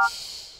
Shh.